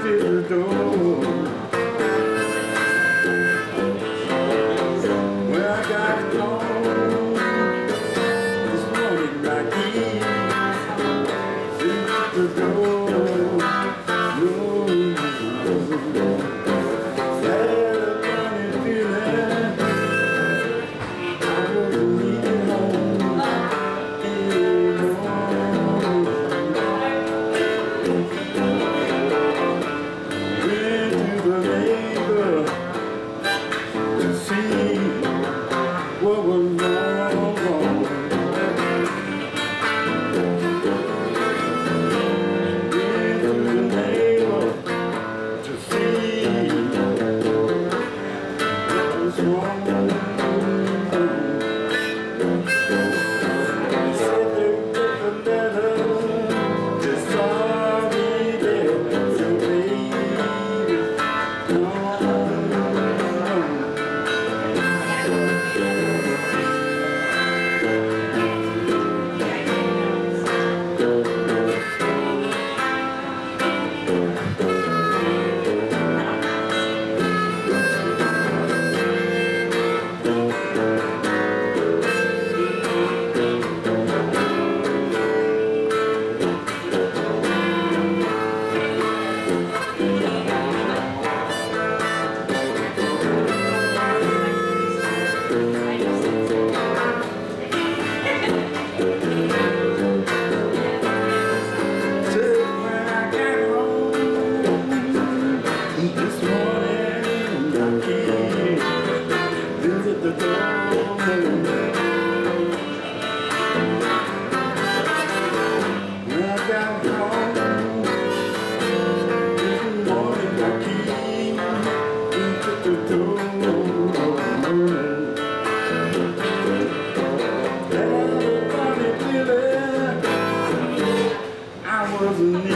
still do. for me.